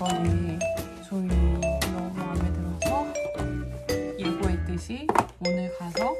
지난번에 저희 너무 마음에 들어서 예고했듯이 오늘 가서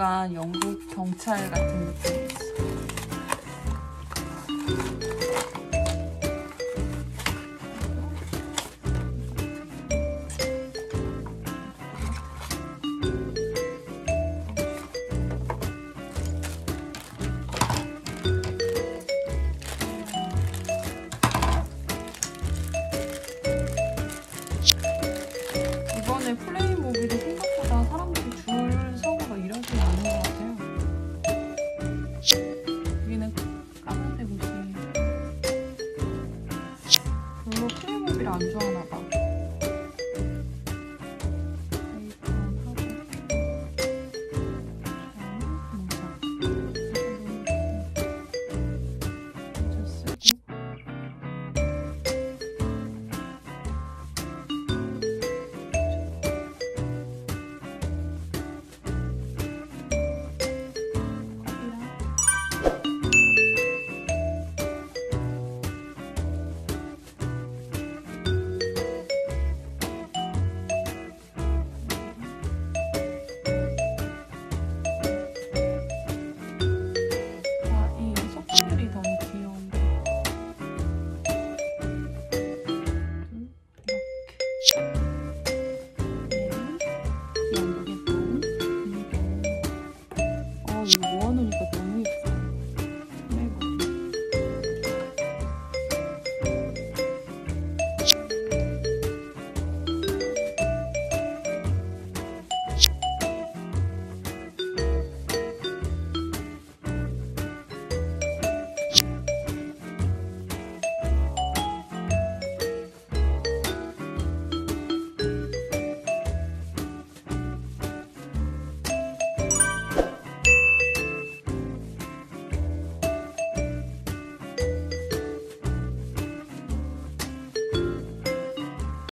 약간 영국 경찰 같은 느낌.